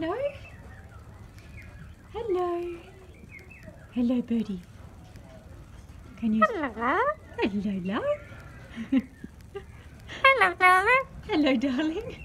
Hello. Hello. Hello, birdie. Can you? Hello. Hello, love. Hello, darling. Hello, darling.